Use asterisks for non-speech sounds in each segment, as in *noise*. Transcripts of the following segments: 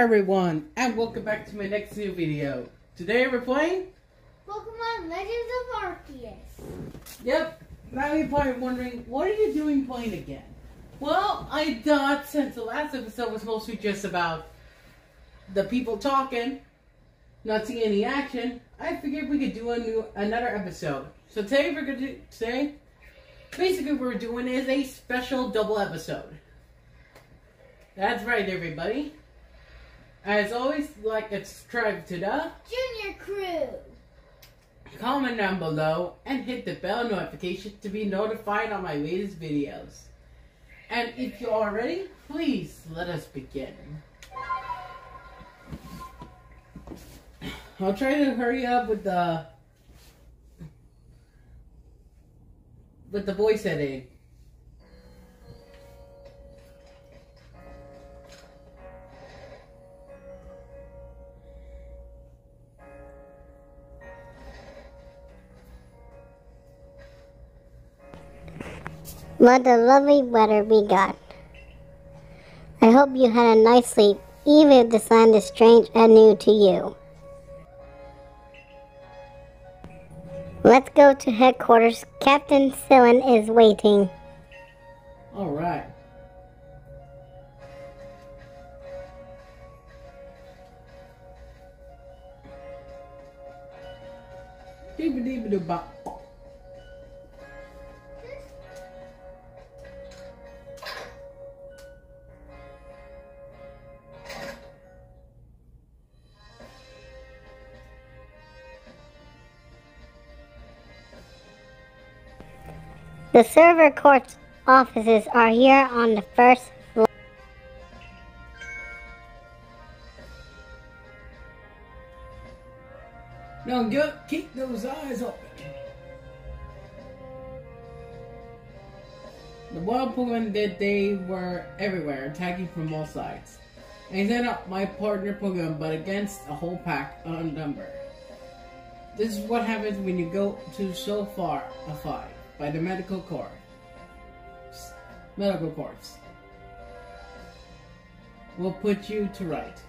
everyone, and welcome back to my next new video. Today we're playing? Pokemon Legends of Arceus. Yep. Now you're probably wondering, what are you doing playing again? Well, I thought since the last episode was mostly just about the people talking, not seeing any action, I figured we could do a new another episode. So today we're gonna do today basically what we're doing is a special double episode. That's right everybody. As always, like and subscribe to the Junior Crew. comment down below and hit the bell notification to be notified on my latest videos. And if you're all ready, please let us begin. I'll try to hurry up with the with the voice editing. What a lovely weather we got. I hope you had a nice sleep, even if this land is strange and new to you. Let's go to headquarters. Captain Cyllene is waiting. All right. Deeba-deeba-doo-bop. The Survey Corps's offices are here on the first floor. Now go keep those eyes open. The wild Pokemon that they were everywhere, attacking from all sides. I set up my partner Pokemon, but against a whole pack unnumbered. This is what happens when you go to so far a fight by the medical corps. Medical corps. Will put you to right.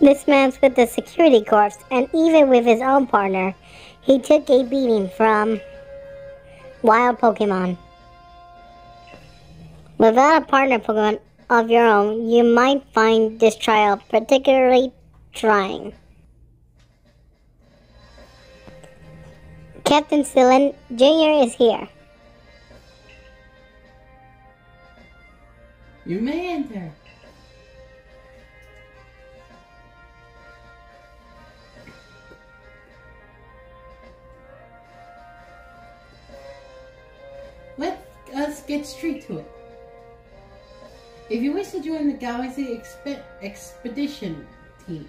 This man's with the security corps, and even with his own partner, he took a beating from wild Pokemon. Without a partner Pokemon of your own, you might find this trial particularly trying. Captain Cyllene Jr. is here. You may enter. Let us get straight to it. If you wish to join the Galaxy Expe- Expedition team,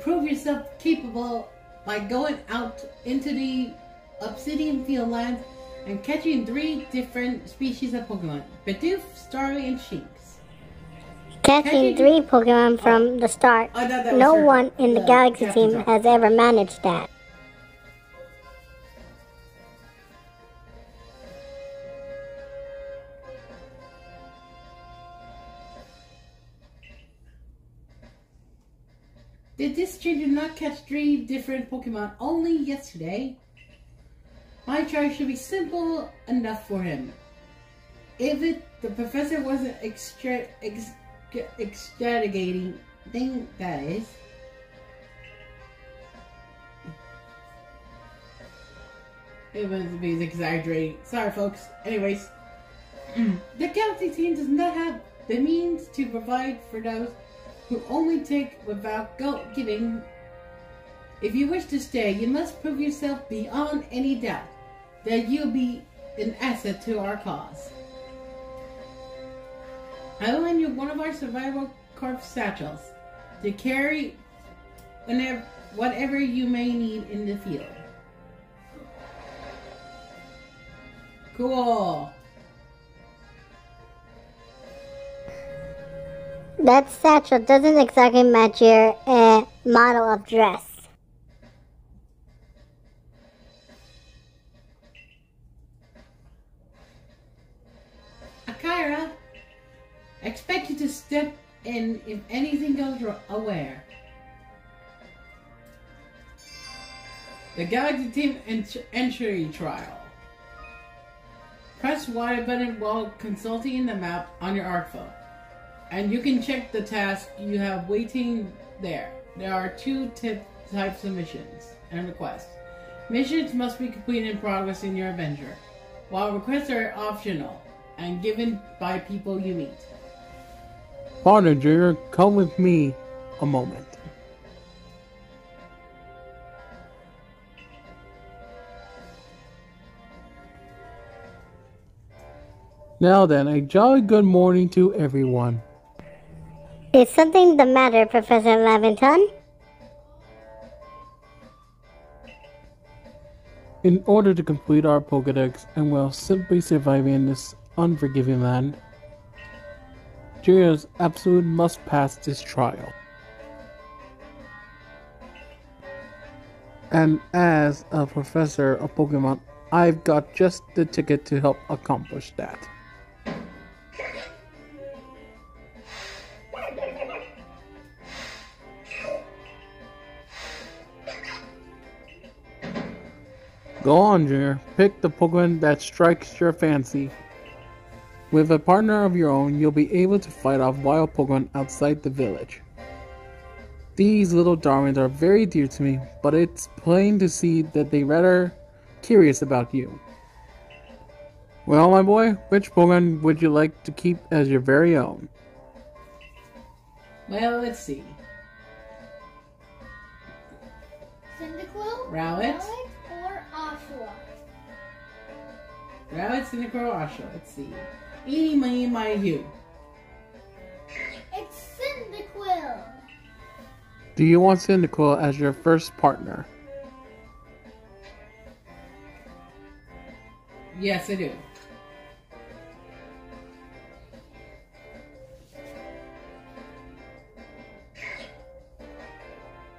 prove yourself capable by going out into the Obsidian Fieldlands and catching three different species of Pokemon Bidoof, Starly, and Shinx. Catching Catching- three Pokemon from oh, the start. Oh, that was No one in the the Galaxy team has ever managed that. Did this stranger not catch three different Pokemon only yesterday? My charge should be simple enough for him. If it, the professor wasn't extra, ex, thing that is. It was being exaggerating. Sorry, folks. Anyways, mm. the Galaxy team does not have the means to provide for those who only take without giving. If you wish to stay, you must prove yourself beyond any doubt that you'll be an asset to our cause. I will lend you one of our survival corps satchels to carry whenever, whatever you may need in the field. Cool. That satchel doesn't exactly match your uh, model of dress. Akira, expect you to step in if anything goes. Aware. The Galaxy Team ent- Entry Trial. Press Y button while consulting the map on your ARC phone. And you can check the task you have waiting there. There are two types of missions and requests. Missions must be completed in progress in your adventure, while requests are optional and given by people you meet. Junior, come with me a moment. Now then, a jolly good morning to everyone. Is something the matter, Professor Laventon? In order to complete our Pokedex and while simply surviving in this unforgiving land, Juniors absolutely must pass this trial. And as a professor of Pokemon, I've got just the ticket to help accomplish that. Go on, Junior. Pick the Pokemon that strikes your fancy. With a partner of your own, you'll be able to fight off wild Pokemon outside the village. These little darlings are very dear to me, but it's plain to see that they rather curious about you. Well, my boy, which Pokemon would you like to keep as your very own? Well, let's see. Cyndaquil, Rowlet. Rowlet, Rowlet, Cynical, Asha. Let's see. Eeny, meeny, miny, you. It's Cyndaquil. Do you want Cyndaquil as your first partner? Yes, I do.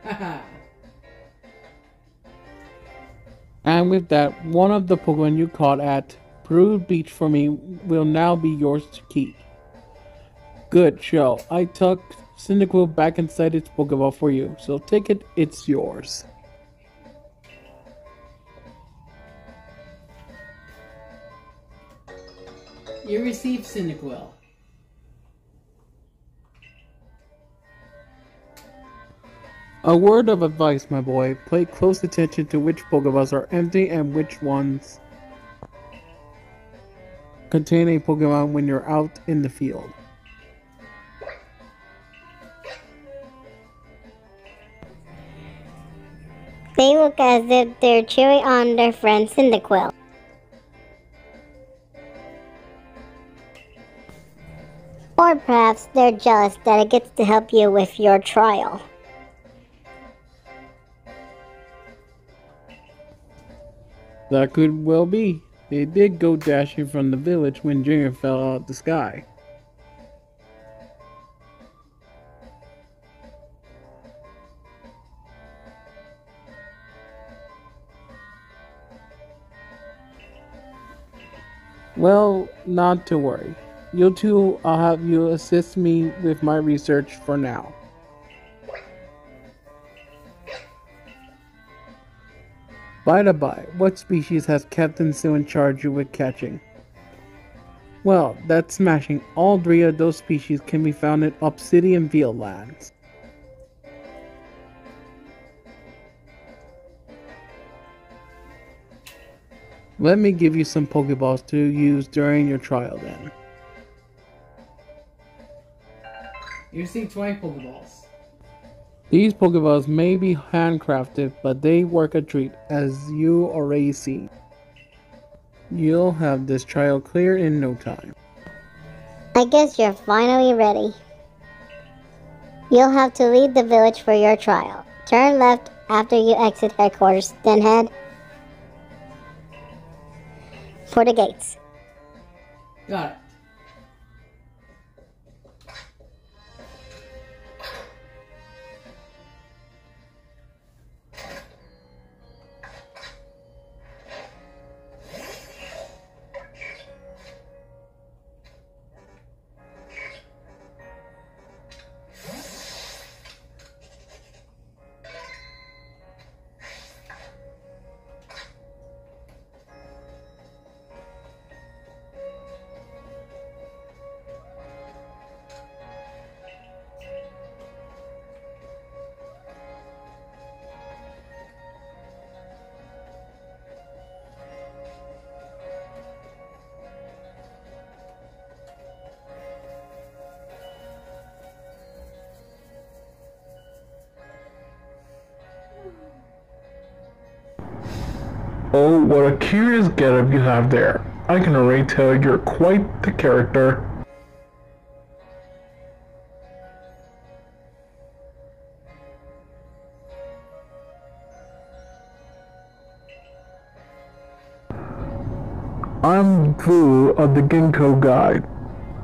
*laughs* And with that, one of the Pokemon you caught at Brood Beach for me will now be yours to keep. Good show. I tucked Cyndaquil back inside its Pokeball for you, so take it, it's yours. you receive Cyndaquil. A word of advice, my boy. Pay close attention to which Pokeballs are empty and which ones contain a Pokemon when you're out in the field. They look as if they're cheering on their friend Cyndaquil. Or perhaps they're jealous that it gets to help you with your trial. That could well be. They did go dashing from the village when Junior fell out of the sky. Well, not to worry. You two, I'll have you assist me with my research for now. By the by, what species has Captain Sue charged you with catching? Well, that's smashing. All three of those species can be found in Obsidian Fieldlands. Let me give you some Pokeballs to use during your trial then. You receive 20 Pokeballs. These Pokeballs may be handcrafted, but they work a treat, as you already see. You'll have this trial clear in no time. I guess you're finally ready. You'll have to leave the village for your trial. Turn left after you exit headquarters, then head for the gates. Got it. You have there. I can already tell you're quite the character. I'm Vu of the Ginkgo Guild,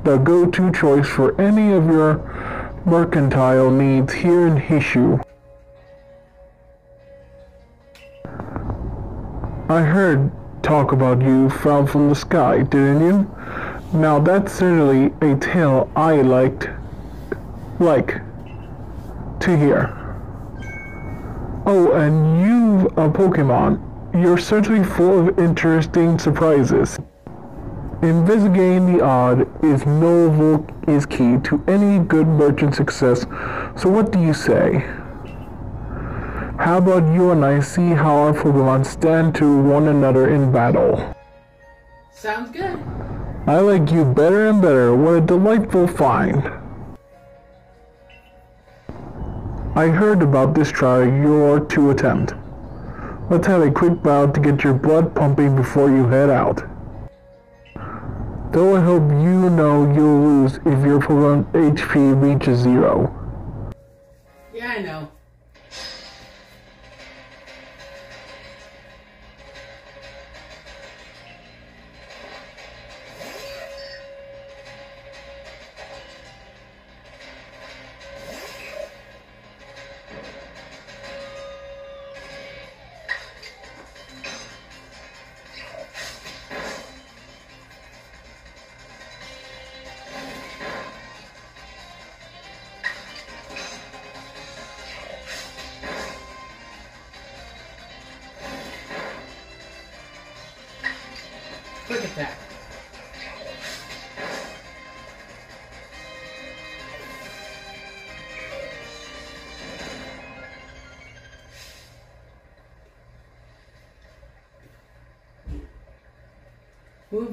the go-to choice for any of your mercantile needs here in Hisui. I heard talk about you fell from the sky, didn't you? Now that's certainly a tale I liked like to hear. Oh, and you've a Pokemon. You're certainly full of interesting surprises. Investigating the odd is novel is key to any good merchant success. So what do you say? How about you and I see how our Pokemon stand to one another in battle? Sounds good. I like you better and better. What a delightful find. I heard about this trial you're to attempt. Let's have a quick bout to get your blood pumping before you head out. Though I hope you know you'll lose if your Pokemon HP reaches zero. Yeah, I know.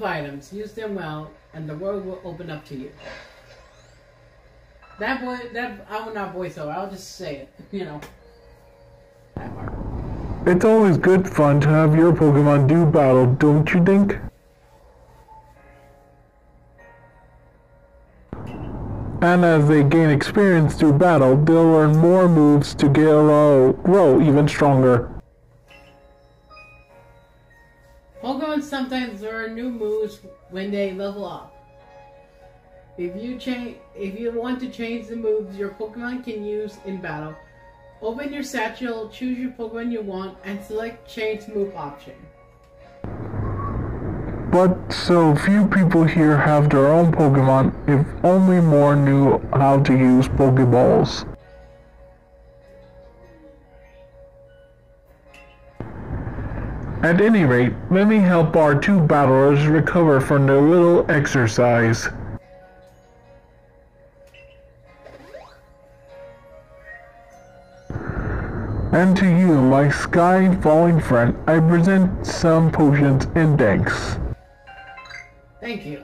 Items, use them well, and the world will open up to you. That boy, that I will not voice over. I'll just say it. *laughs* You know, that part. It's always good fun to have your Pokemon do battle, don't you think? And as they gain experience through battle, they'll learn more moves to grow, grow even stronger. Pokemon sometimes learn new moves when they level up. If you change, if you want to change the moves your Pokemon can use in battle, open your satchel, choose your Pokemon you want, and select change move option. But so few people here have their own Pokemon, if only more knew how to use Pokeballs. At any rate, let me help our two battlers recover from their little exercise. And to you, my sky falling friend, I present some potions and thanks. Thank you.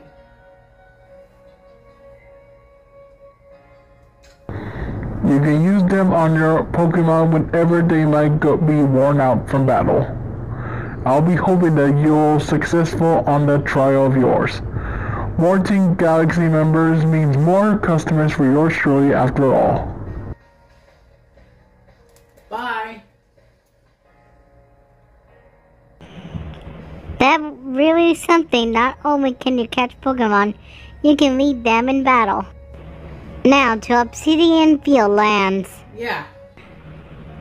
You can use them on your Pokemon whenever they might go be worn out from battle. I'll be hoping that you're successful on that trial of yours. More Team Galaxy members means more customers for yours truly after all. Bye. That really is something. Not only can you catch Pokemon, you can lead them in battle. Now to Obsidian Fieldlands. Yeah.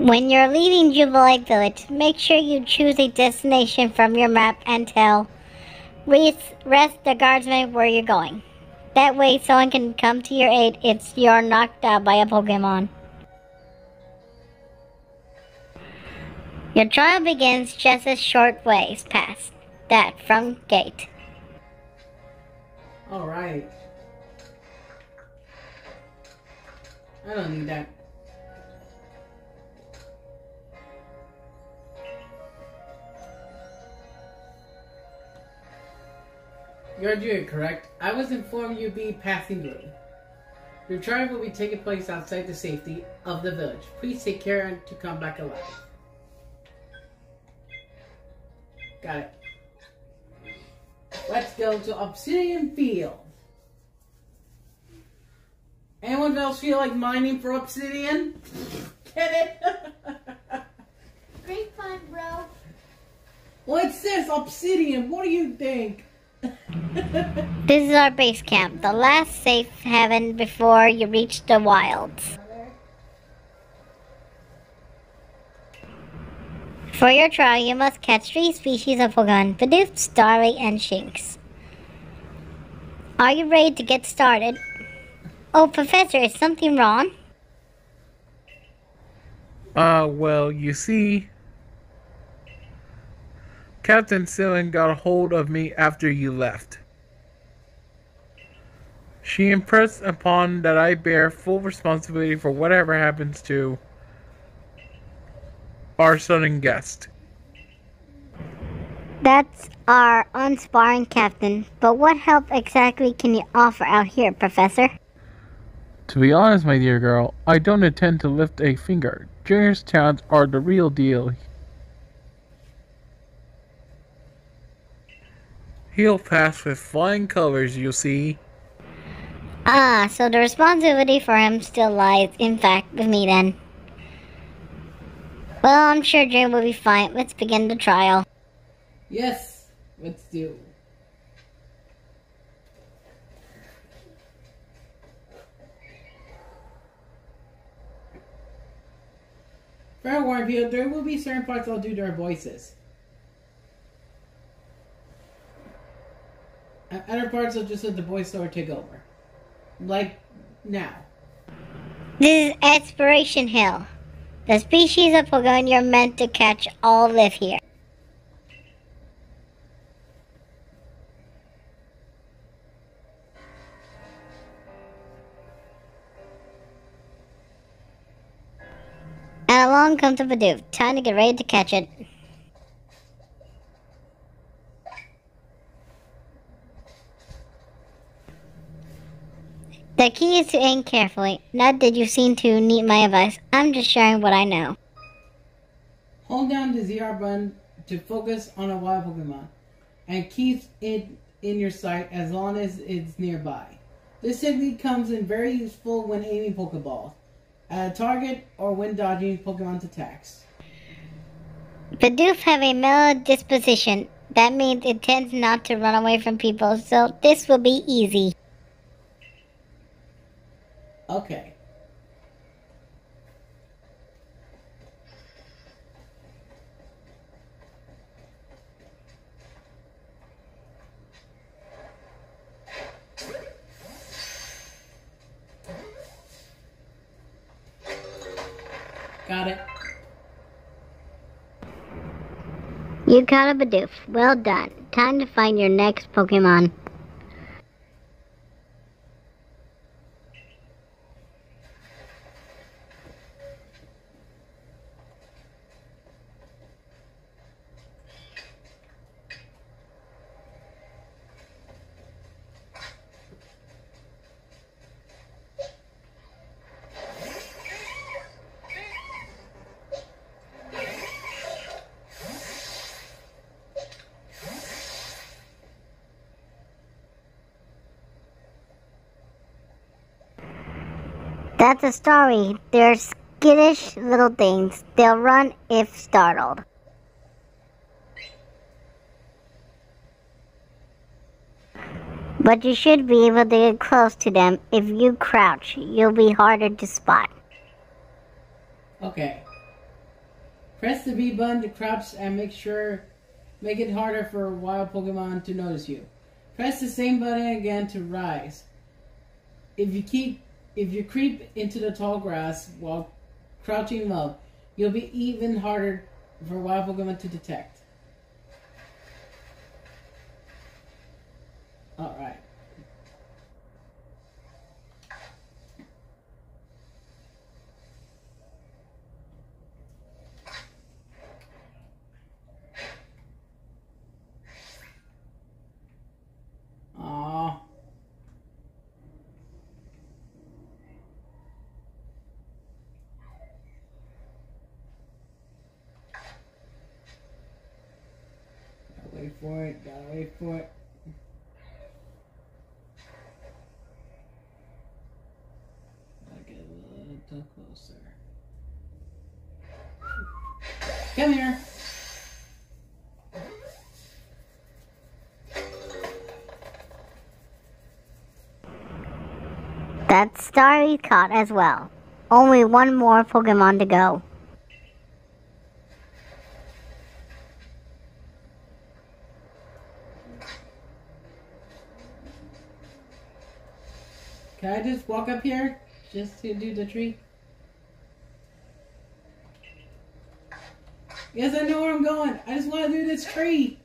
When you're leaving Jubilife Village, make sure you choose a destination from your map and tell rest, the guardsman where you're going. That way someone can come to your aid if you're knocked out by a Pokemon. Your trial begins just a short ways past that from gate. All right. I don't need that. You're doing correct. I was informed you'd be passing through. Your trial will be taking place outside the safety of the village. Please take care and to come back alive. Got it. Let's go to Obsidian Field. Anyone else feel like mining for obsidian? Get it? Great fun, bro. What's this? Obsidian. What do you think? *laughs* This is our base camp, the last safe haven before you reach the wilds. For your trial, you must catch three species of Pokemon, Bidoof, Starly, and Shinx. Are you ready to get started? Oh, Professor, is something wrong? Uh, well, you see, Captain Cyllene got a hold of me after you left. She impressed upon that I bear full responsibility for whatever happens to our sudden guest. That's our unsparring captain, but what help exactly can you offer out here, Professor? To be honest, my dear girl, I don't intend to lift a finger. Junior's talents are the real deal. He'll pass with flying colors, you see. Ah, so the responsibility for him still lies, in fact, with me then. Well, I'm sure Jane will be fine. Let's begin the trial. Yes. Let's do. Fair warning you, there will be certain parts I'll do their voices. Other parts I'll just let the voiceover take over. Like now. This is Exploration Hill. The species of you're meant to catch all live here. And along comes the Bidoof. Time to get ready to catch it. The key is to aim carefully. Not that you seem to need my advice. I'm just sharing what I know. Hold down the ZR button to focus on a wild Pokemon and keep it in your sight as long as it's nearby. This technique comes in very useful when aiming Pokeballs at a target or when dodging Pokemon's attacks. Bidoof have a mellow disposition. That means it tends not to run away from people, so this will be easy. Okay. Got it. You caught a Bidoof. Well done. Time to find your next Pokemon. That's a story. They're skittish little things. They'll run if startled. But you should be able to get close to them. If you crouch, you'll be harder to spot. Okay. Press the B button to crouch and make sure make it harder for wild Pokemon to notice you. Press the same button again to rise. If you keep if you creep into the tall grass while crouching low, you'll be even harder for wild Pokemon to detect. Alright. Aw. Wait for it, gotta wait for it. Gotta get a little closer. Come here. That Starly caught as well. Only one more Pokemon to go. Can I just walk up here? Just to do the tree? Yes, I know where I'm going. I just want to do this tree.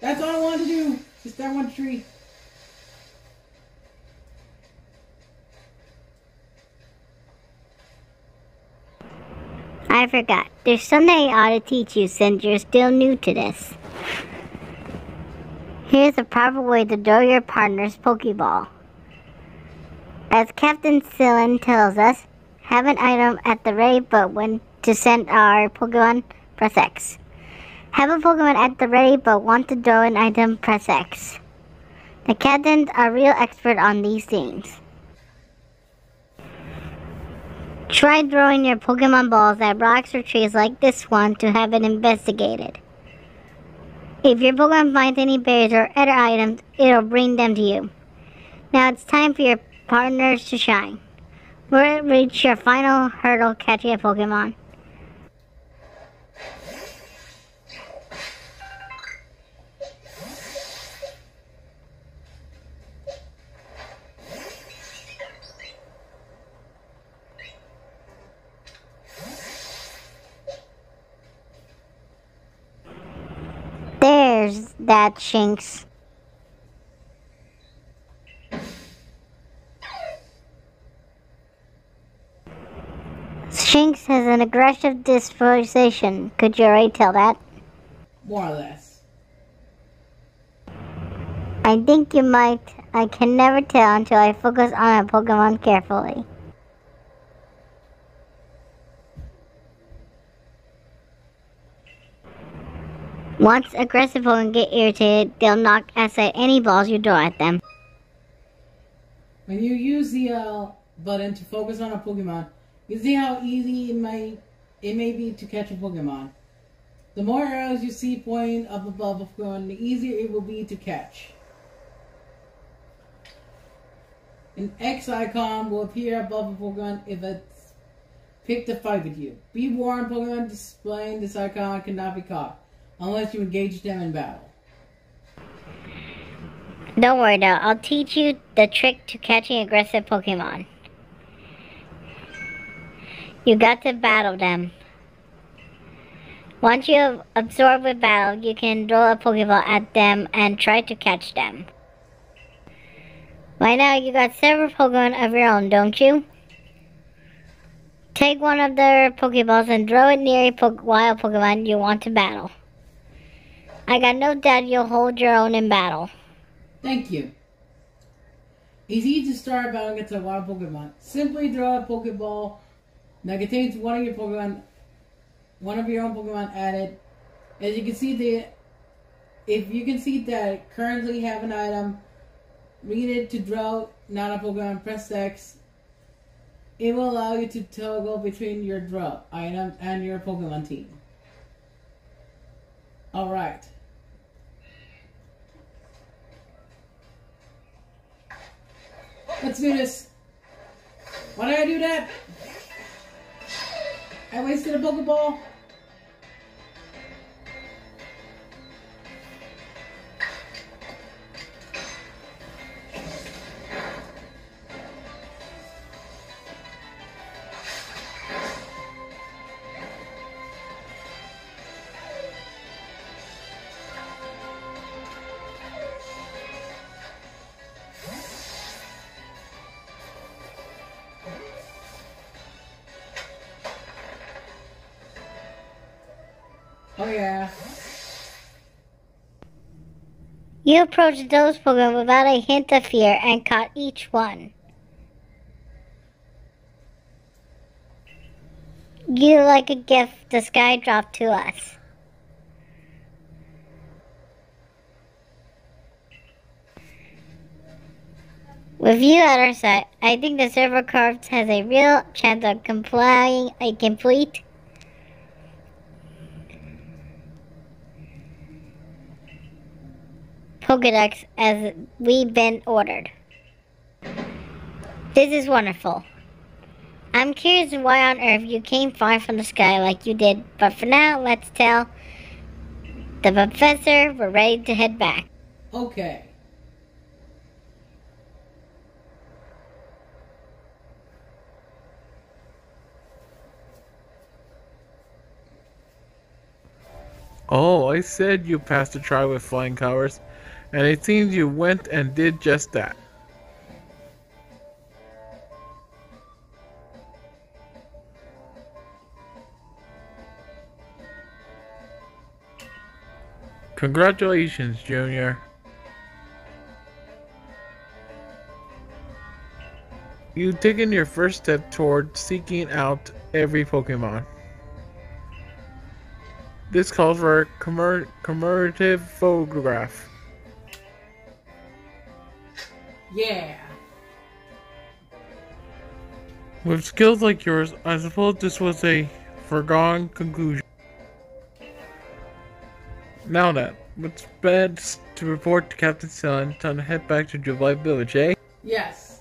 That's all I want to do. Just that one tree. I forgot. There's something I ought to teach you since you're still new to this. Here's a proper way to throw your partner's Pokeball. As Captain Cyllene tells us, have an item at the ready but when to send our Pokemon, press X. Have a Pokemon at the ready but want to throw an item, press X. The captains are real expert on these things. Try throwing your Pokemon balls at rocks or trees like this one to have it investigated. If your Pokemon finds any berries or other items, it'll bring them to you. Now it's time for your partners to shine. We'll reach your final hurdle catching a Pokemon. There's that Shinx. Shinx has an aggressive disposition. Could you already tell that? More or less. I think you might. I can never tell until I focus on a Pokemon carefully. Once aggressive Pokemon get irritated, they'll knock aside any balls you throw at them. When you use the uh, button to focus on a Pokemon, you see how easy it may it may be to catch a Pokemon. The more arrows you see pointing up above a Pokemon, the easier it will be to catch. An X icon will appear above a Pokemon if it's picked a fight with you. Be warned, Pokemon displaying this icon cannot be caught unless you engage them in battle. Don't worry though, I'll teach you the trick to catching aggressive Pokemon. You got to battle them. Once you have absorbed with battle, you can throw a Pokeball at them and try to catch them. Right now, you got several Pokemon of your own, don't you? Take one of their Pokeballs and throw it near a po wild Pokemon you want to battle. I got no doubt you'll hold your own in battle. Thank you. It's easy to start battling against a wild Pokemon. Simply throw a Pokeball that contains one of your Pokemon, one of your own Pokemon it. As you can see, the if you can see that currently have an item, read it to draw not a Pokemon, press X. It will allow you to toggle between your draw item and your Pokemon team. Alright. Let's do this. Why did I do that? I wasted a Pokeball. You approached those Pokemon without a hint of fear and caught each one. you like a gift the sky dropped to us. With you at our side, I think the Survey Corps has a real chance of complying a complete Pokedex as we've been ordered. This is wonderful. I'm curious why on earth you came far from the sky like you did, but for now, let's tell the professor we're ready to head back. Okay. Oh, I said you passed a try with flying colors, and it seems you went and did just that. Congratulations, Junior. You've taken your first step toward seeking out every Pokemon. This calls for a commemor- commemorative photograph. Yeah. With skills like yours, I suppose this was a foregone conclusion. Now then, what's best to report to Captain Sun? Time to head back to Jubilife Village, eh? Yes.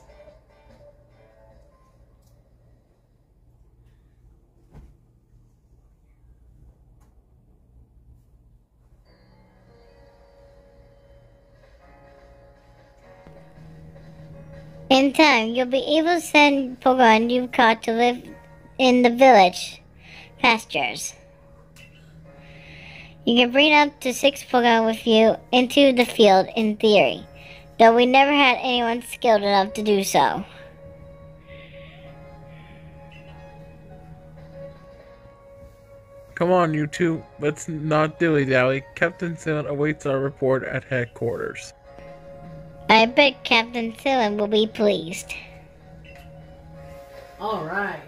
In time, you'll be able to send Pokemon you've caught to live in the village pastures. You can bring up to six Pokemon with you into the field in theory, though we never had anyone skilled enough to do so. Come on, you two. Let's not dilly dally. Captain Sun awaits our report at headquarters. I bet Captain Cyllene will be pleased. All right.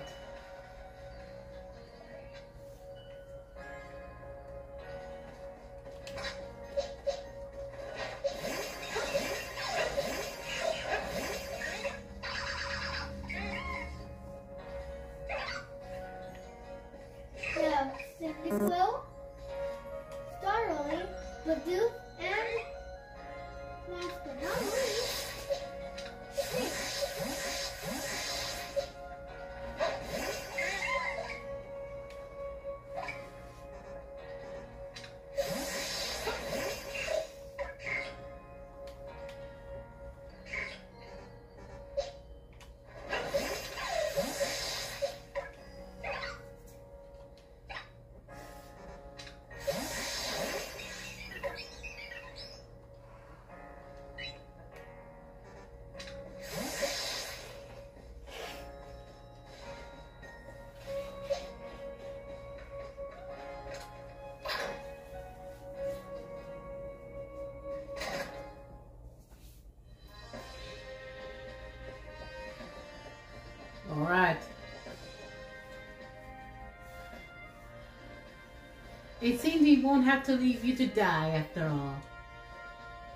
Won't have to leave you to die after all.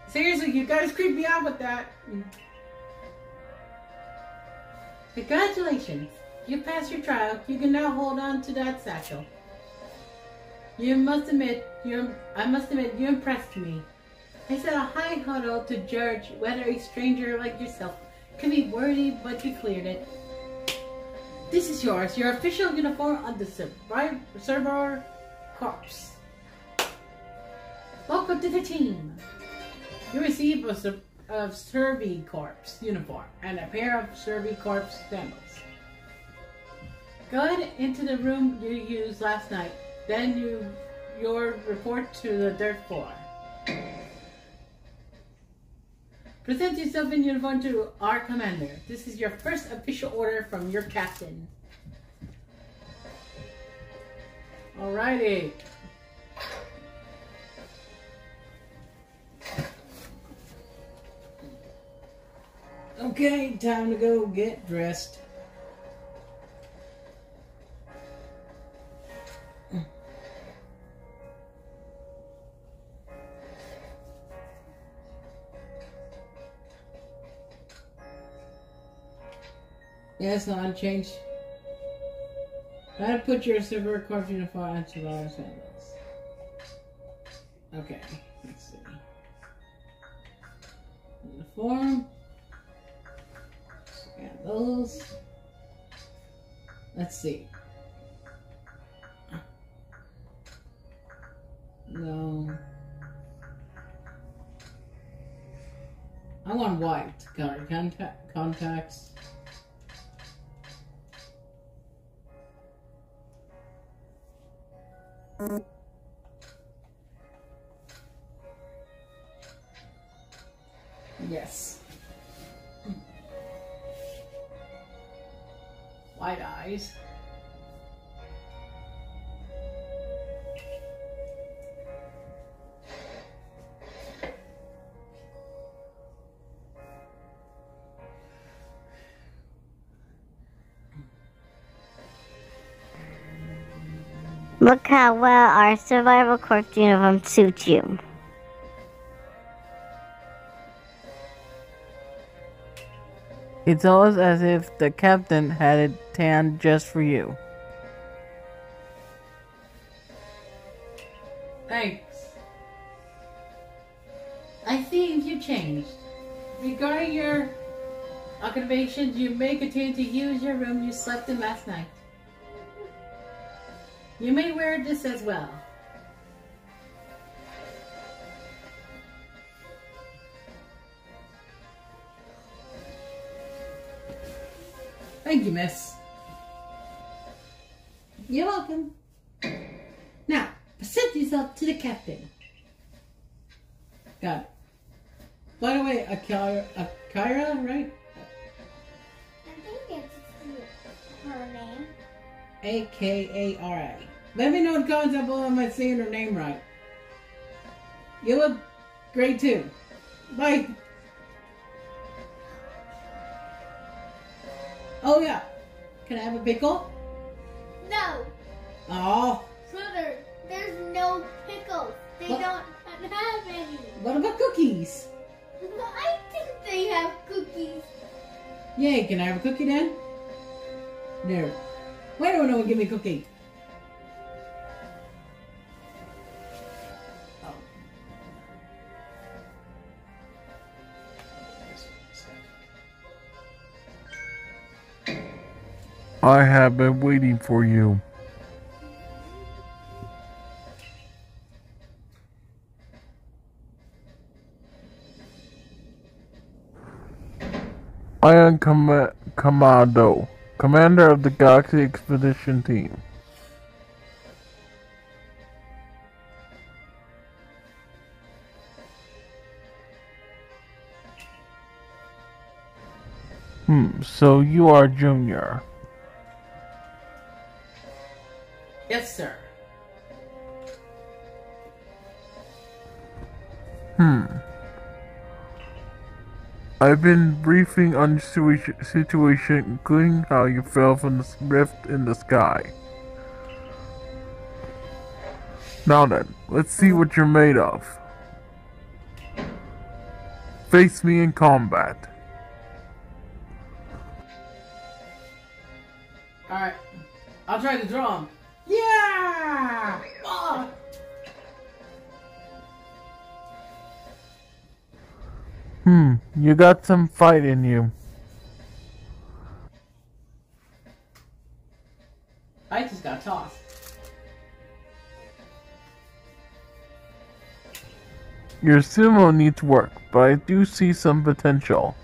Seriously, you guys creep me out with that. Congratulations. You passed your trial. You can now hold on to that satchel. You must admit, you I must admit, you impressed me. I said a high huddle to judge whether a stranger like yourself could be worthy, but you cleared it. This is yours, your official uniform of the Survivor Corps. Welcome to the team. You receive a, a Survey Corps uniform and a pair of Corps sandals. Go ahead into the room you used last night. Then you your report to the dirt floor. Present yourself in uniform to our commander. This is your first official order from your captain. Alrighty. Okay, time to go get dressed. Yeah, it's not changed. I to put your silver card in a fire and survive. Okay, let's see. The form. Those. Let's see. No. I want white. Got contact contacts. Yes. White eyes. Look how well our survival corps uniform suits you. It's almost as if the captain had it tanned just for you. Thanks. I think you changed. Regarding your occupations, you may continue to use your room you slept in last night. You may wear this as well. Thank you, miss. You're welcome. Now, present yourself to the captain. Got it. By the way, Akira, Akira, right? I think it's her name. A K A R A. Let me know in the comments down below if I'm saying her name right. You look great too. Bye. Oh yeah. Can I have a pickle? No, Oh, brother, there's no pickles. They What? don't have any. what about cookies? *laughs* I think they have cookies. Yay, can I have a cookie then? No. Why don't no one give me a cookie? Oh. I have been waiting for you. Com- Commando, commander of the Galaxy Expedition Team. Hmm, so you are Junior. Yes, sir. Hmm. I've been briefing on the situation, including how you fell from the rift in the sky. Now then, let's see what you're made of. Face me in combat. Alright. I'll try to draw him. Yeah! Hmm, you got some fight in you. I just got tossed. Your sumo needs work, but I do see some potential.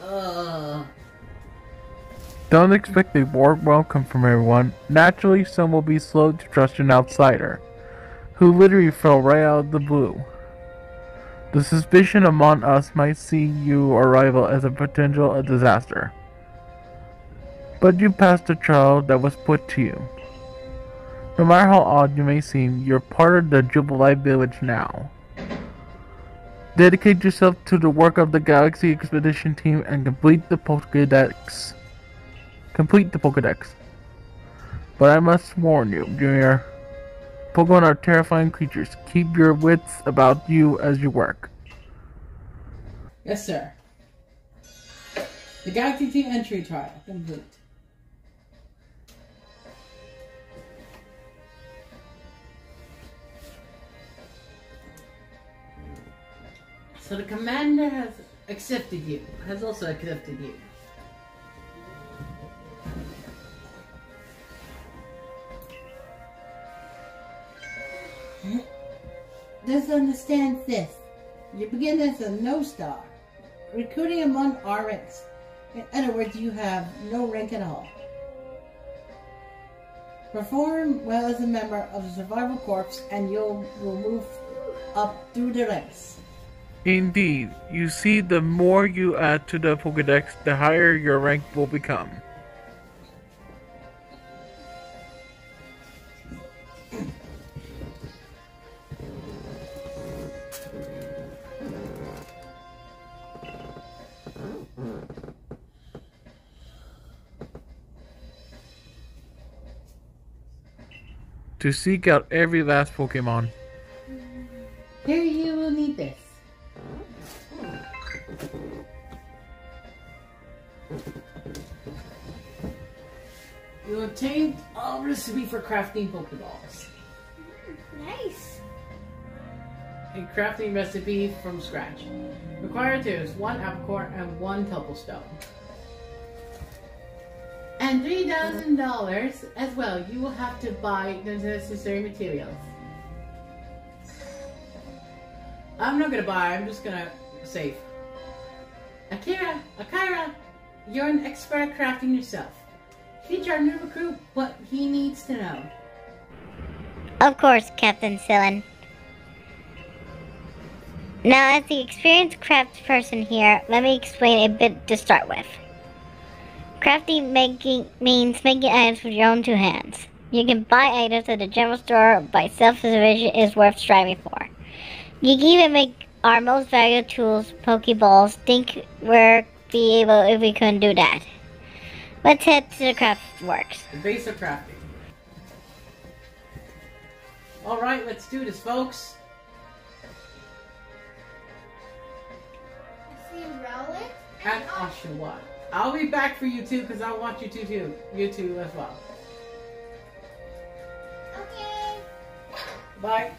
Uh, Don't expect a warm welcome from everyone. Naturally, some will be slow to trust an outsider, who literally fell right out of the blue. The suspicion among us might see your arrival as a potential disaster. But you passed the trial that was put to you. No matter how odd you may seem, you're part of the Jubilife village now. Dedicate yourself to the work of the Galaxy Expedition team and complete the Pokedex. Complete the Pokedex. But I must warn you, Junior. Pokemon are terrifying creatures. Keep your wits about you as you work. Yes, sir. The Galaxy Team entry trial complete. So the commander has accepted you, has also accepted you. Just understand this. You begin as a no star, recruiting among R ranks. In other words, you have no rank at all. Perform well as a member of the Survival Corps and you'll will move up through the ranks. Indeed, you see, the more you add to the Pokedex, the higher your rank will become. To seek out every last Pokemon. Here you will need this. You obtained a recipe for crafting Pokeballs. Nice. A crafting recipe from scratch. Required tools, one Apricorn and one Tumblestone. And three thousand dollars as well. You will have to buy the necessary materials. I'm not gonna buy, I'm just gonna save. Akira, Akira, you're an expert at crafting yourself. Teach our new recruit what he needs to know. Of course, Captain Cyllene. Now, as the experienced craft person here, let me explain a bit to start with. Crafting making means making items with your own two hands. You can buy items at the general store, but self-sufficiency is worth striving for. You can even make our most valuable tools, Pokeballs. Think we'd be able if we couldn't do that. Let's head to the craft works. The base of crafting. Alright, let's do this, folks. See Rowlet And Oshawott. I'll be back for you too, because I want you to too. You too as well. Okay. Bye.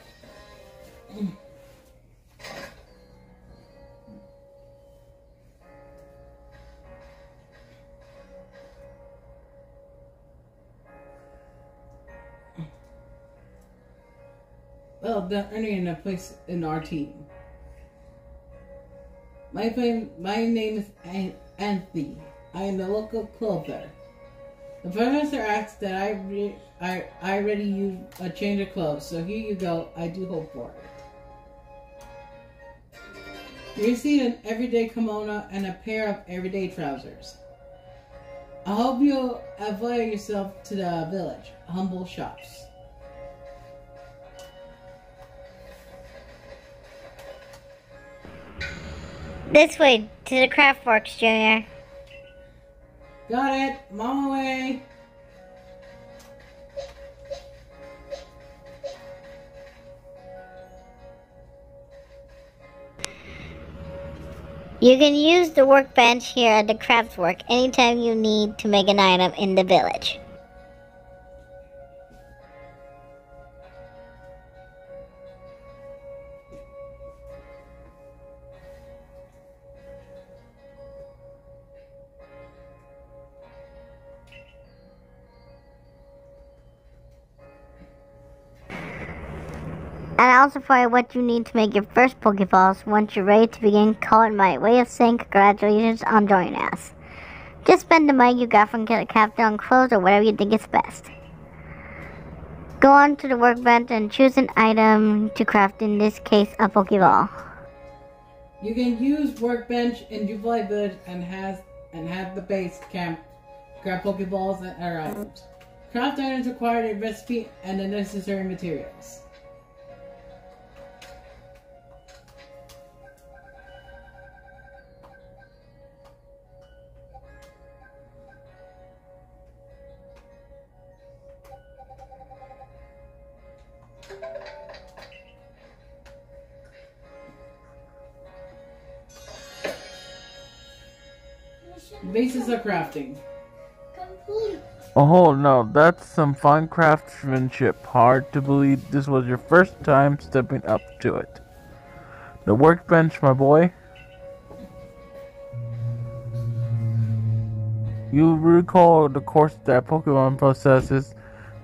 Well, the earning a place in our team. My name, my name is An- Anthony. I am the local clother. The professor asked that I re- I I already use a change of clothes, so here you go. I do hope for it. You receive an everyday kimono and a pair of everyday trousers. I hope you'll avoid yourself to the village, humble shops. This way to the craft works, Junior. Got it. I'm on my way. You can use the workbench here at the craft work anytime you need to make an item in the village. And I also for what you need to make your first Pokeballs. Once you're ready to begin, call it my way of saying congratulations on joining us. Just spend the money you got from captain on clothes or whatever you think is best. Go on to the workbench and choose an item to craft, in this case, a Pokeball. You can use workbench in Jubilife Village and has and have the base camp grab Pokeballs and other items. Craft items require a recipe and the necessary materials. Bases of crafting. Oh no, that's some fine craftsmanship. Hard to believe this was your first time stepping up to it. The workbench, my boy. You recall the course that Pokemon possesses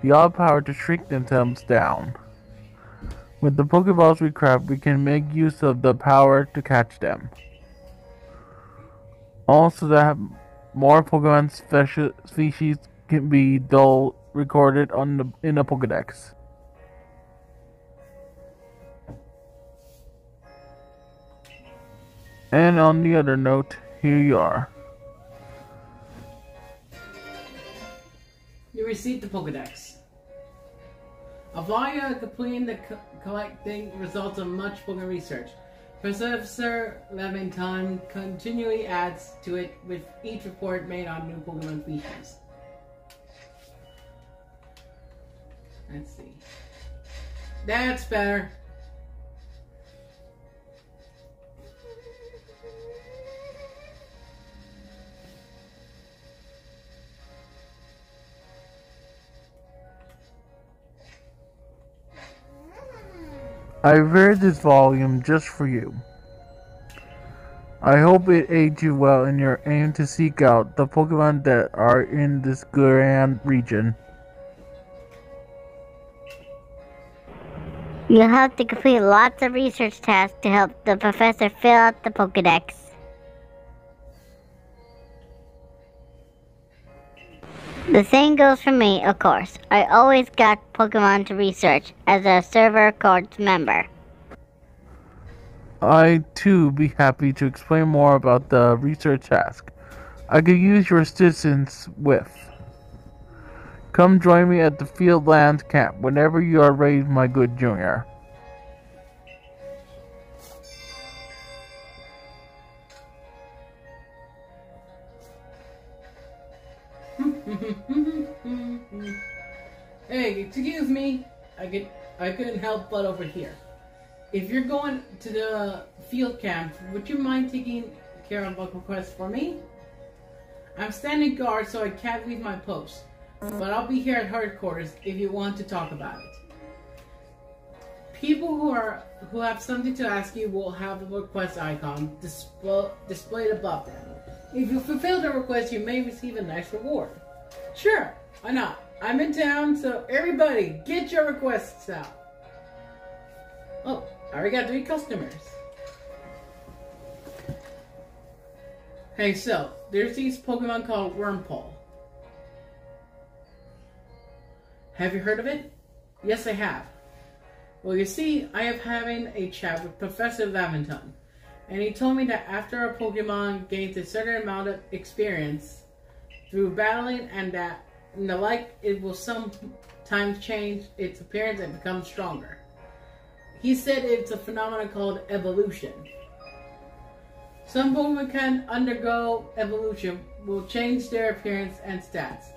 the all power to shrink themselves down. With the Pokeballs we craft, we can make use of the power to catch them. Also, that more Pokemon special species can be dull recorded on the in a Pokedex. And on the other note, here you are. You received the Pokedex. Avaya completing the co- collecting results of much Pokemon research. Professor Laventon continually adds to it with each report made on new Pokemon species. Let's see. That's better. I read this volume just for you. I hope it aids you well in your aim to seek out the Pokemon that are in this grand region. You'll have to complete lots of research tasks to help the professor fill out the Pokedex. The same goes for me, of course. I always got Pokemon to research as a Survey Corps member. I too be happy to explain more about the research task. I could use your assistance with. Come join me at the Fieldlands camp whenever you are ready, my good junior. Excuse me. I could I couldn't help but over here. If you're going to the field camp, would you mind taking care of a request for me? I'm standing guard, so I can't leave my post. But I'll be here at headquarters if you want to talk about it. People who are who have something to ask you will have the request icon display, displayed above them. If you fulfill the request, you may receive a nice reward. Sure, why not? I'm in town, so everybody, get your requests out. Oh, I already got three customers. Hey, so there's these Pokemon called Wurmple. Have you heard of it? Yes, I have. Well, you see, I am having a chat with Professor Laventon, and he told me that after a Pokemon gains a certain amount of experience through battling and that and the like, it will sometimes change its appearance and become stronger. He said it's a phenomenon called evolution. Some Pokemon can undergo evolution, will change their appearance and stats.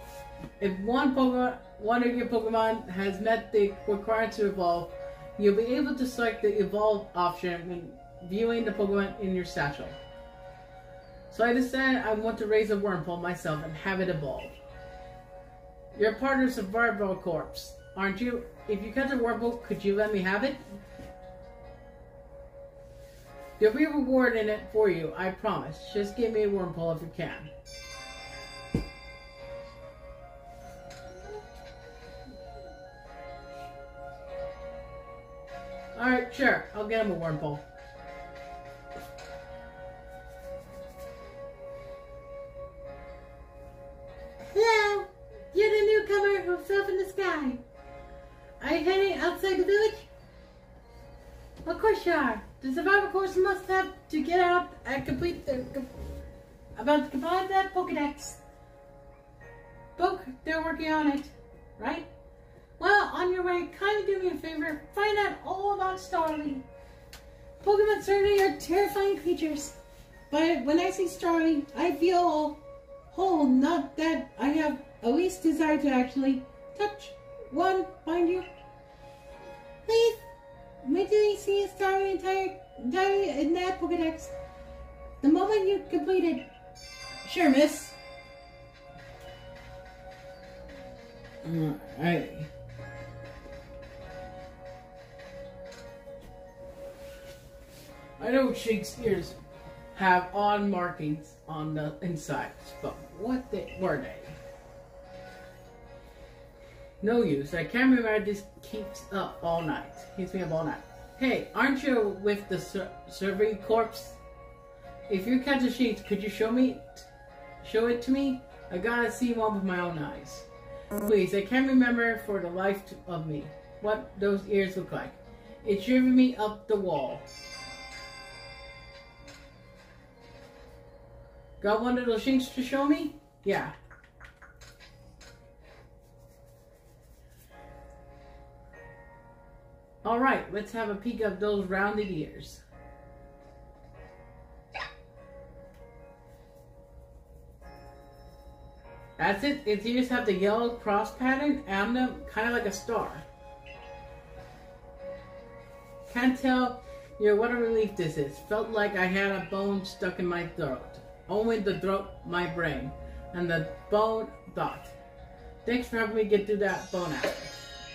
If one Pokemon, one of your Pokemon has met the requirements to evolve, you'll be able to select the evolve option when viewing the Pokemon in your satchel. So I decided I want to raise a Wurmple myself and have it evolve. You're part of aren't you? If you catch a Wurmple, could you let me have it? There'll be a reward in it for you, I promise. Just give me a Wurmple if you can. Alright, sure. I'll get him a Wurmple. Of. The survival course must have to get out and complete the about to complete that Pokedex. Book, they're working on it, right? Well, on your way, kindly do me a favor. Find out all about Starly. Pokemon certainly are terrifying creatures, but when I see Starly, I feel whole. Not that I have a least desire to actually touch one, mind you. Please, wait till you see a Starly entire, entire in that Pokedex. The moment you complete it, Sure, miss. Uh, Alright. I know Shakespeare's have on markings on the insides, but what they, were they? No use. I can't remember. I just keeps up all night. Keeps me up all night. Hey, aren't you with the sur- survey corpse? If you catch a sheet, could you show me, show it to me? I gotta see one with my own eyes. Please, I can't remember for the life of me what those ears look like. It's driven me up the wall. Got one of those sheets to show me? Yeah. Alright, let's have a peek of those rounded ears. That's it. Its ears have the yellow cross pattern and them kind of like a star. Can't tell you what a relief this is. Felt like I had a bone stuck in my throat. Only the throat, my brain, and the bone thought. Thanks for helping me get through that bone out.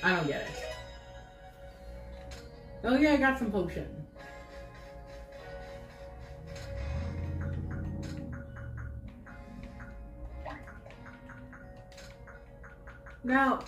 I don't get it. Oh yeah, I got some potion. Now,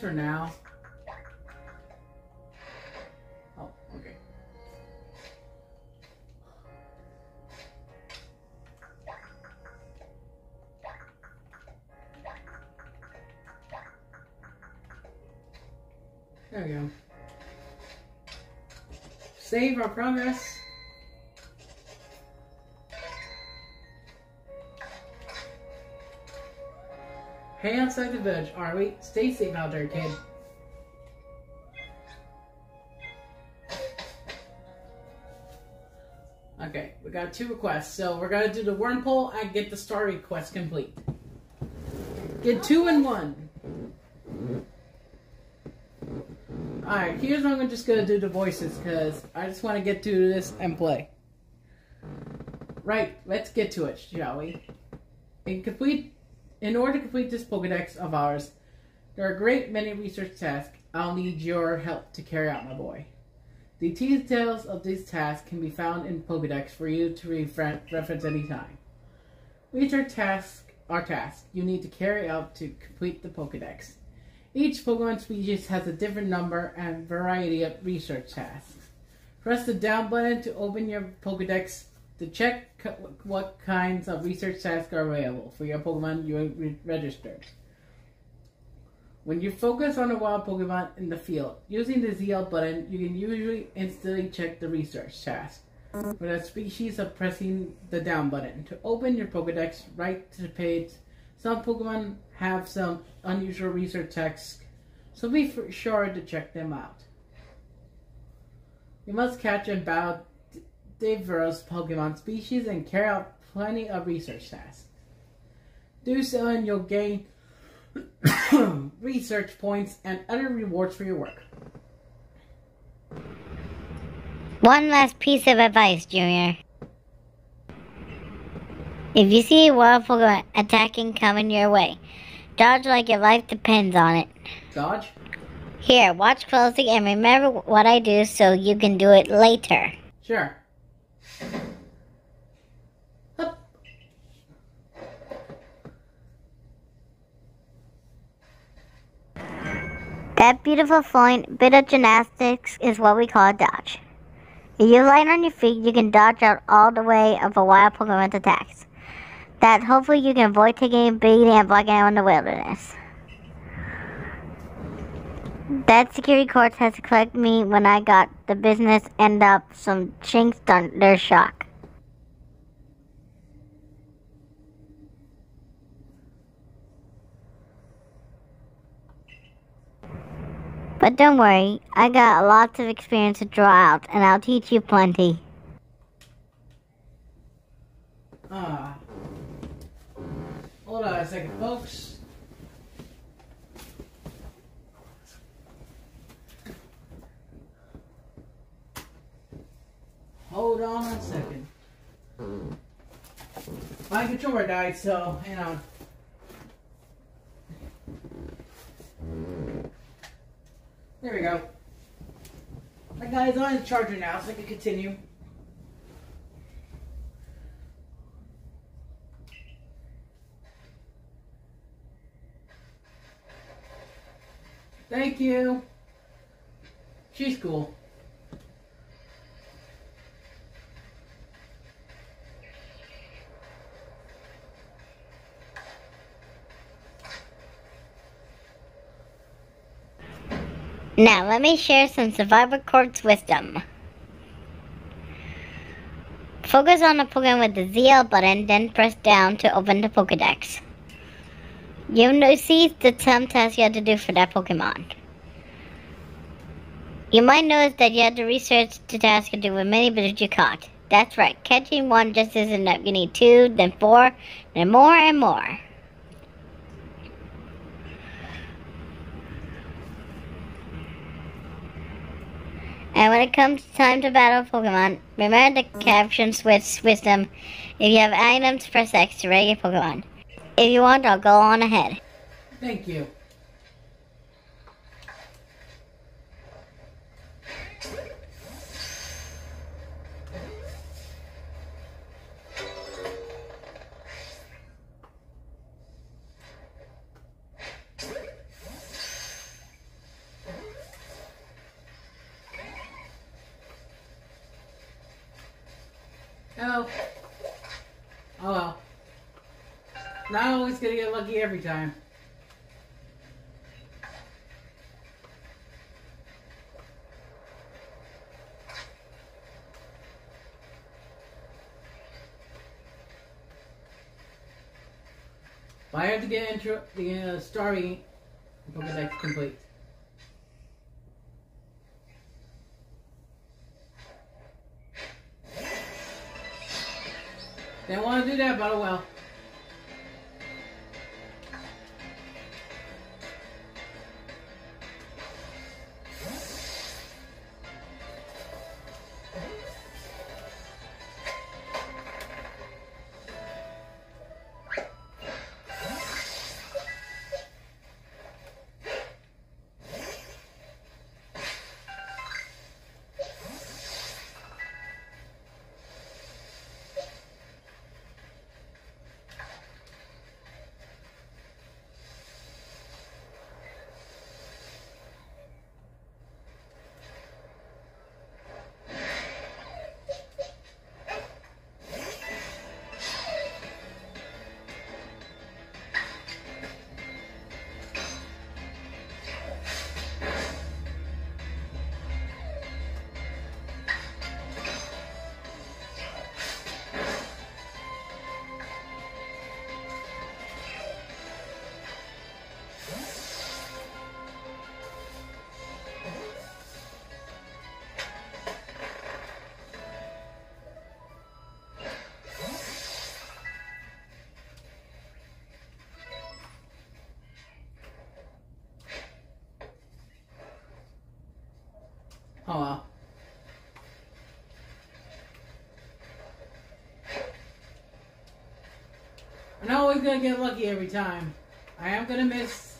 For now. Oh, okay. There we go. Save our progress. Hey outside the village, are we? Stay safe out there, kid. Okay, we got two requests. So we're gonna do the Wurmple and get the star request complete. Get two and one. Alright, here's what I'm just gonna do the voices because I just want to get to this and play. Right, let's get to it, shall we? In complete in order to complete this Pokedex of ours, there are a great many research tasks I'll need your help to carry out, my boy. The details of these tasks can be found in Pokedex for you to refer- reference anytime. Research tasks are tasks you need to carry out to complete the Pokedex. Each Pokemon species has a different number and variety of research tasks. Press the down button to open your Pokedex to check what kinds of research tasks are available for your Pokemon you re- registered. When you focus on a wild Pokemon in the field, using the ZL button, you can usually instantly check the research task. With a species of pressing the down button. To open your Pokedex, right to the page. Some Pokemon have some unusual research tasks, so be for sure to check them out. You must catch and battle diverse Pokemon species and carry out plenty of research tasks. Do so and you'll gain *coughs* research points and other rewards for your work. One last piece of advice, Junior. If you see a wild Pokemon attacking coming your way, dodge like your life depends on it. Dodge? Here, watch closely and remember what I do so you can do it later. Sure. That beautiful flowing bit of gymnastics is what we call a dodge. If you land on your feet, you can dodge out all the way of a wild Pokemon's attacks. That hopefully you can avoid taking a beating and blocking out in the wilderness. That security course has to collect me when I got the business end up some Shinx thunder shock. But don't worry, I got lots of experience to draw out, and I'll teach you plenty. Ah. Hold on a second, folks. Hold on a second. My controller died, so hang on. There we go. My guy's on the charger now, so I can continue. Thank you. She's cool. Now, let me share some Survivor Corp's wisdom. Focus on the Pokemon with the ZL button, then press down to open the Pokedex. You'll notice the some tasks you have to do for that Pokemon. You might notice that you had to research the task to do with many but you caught. That's right, catching one just isn't enough. You need two, then four, then more and more. And when it comes time to battle Pokemon, remember the caption switch wisdom. If you have items, press X to rate your Pokemon. If you want, I'll go on ahead. Thank you. Not always gonna get lucky every time. But I have to get intro the uh, Starly Pokedex complete. Didn't want to do that, but oh well. Not always gonna get lucky every time. I am gonna miss.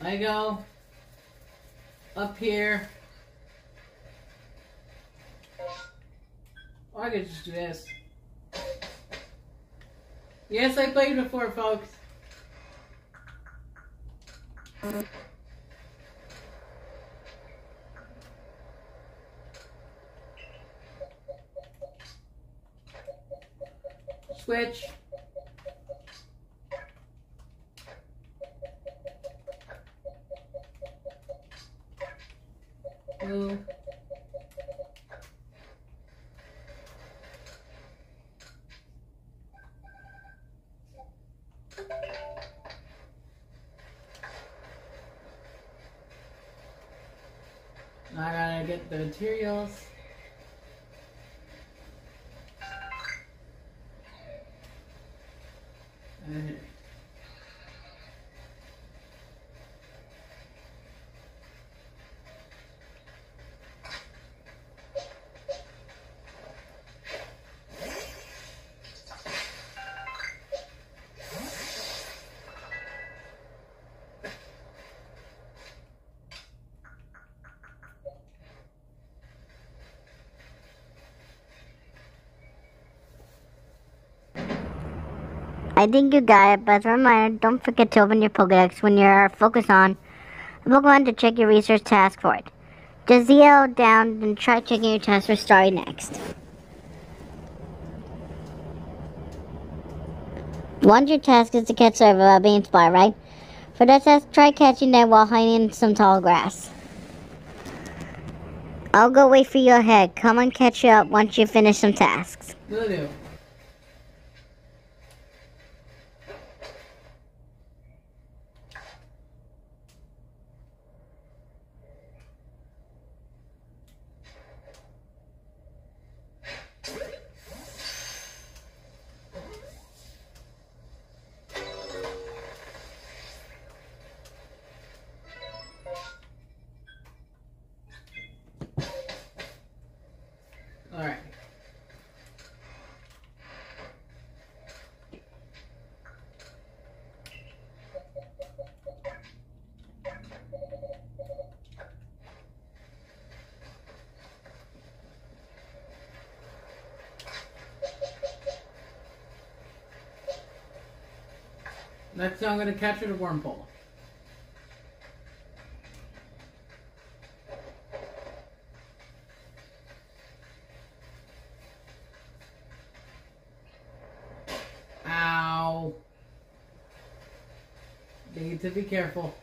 I go up here. Or I could just do this. Yes, I played before, folks. Switch. Move. I gotta get the materials. I think you got it, but as a reminder, don't forget to open your Pokedex when you're focused on a Pokemon to check your research task for it. Just zero down and try checking your task for Starly next. Once your task is to catch Server without being spotted, right? For that task, try catching them while hiding in some tall grass. I'll go wait for you ahead. Come and catch you up once you finish some tasks. Next, I'm going to capture the Wurmple. Ow. Need to be careful.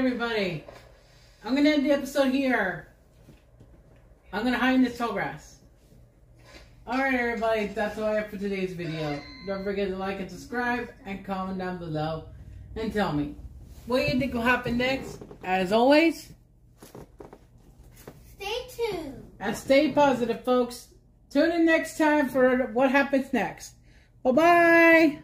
Everybody. I'm going to end the episode here. I'm going to hide in this tall grass. Alright, everybody. That's all I have for today's video. Don't forget to like and subscribe and comment down below and tell me what you think will happen next. As always, Stay tuned. and stay positive, folks. Tune in next time for what happens next. Bye-bye. Bye.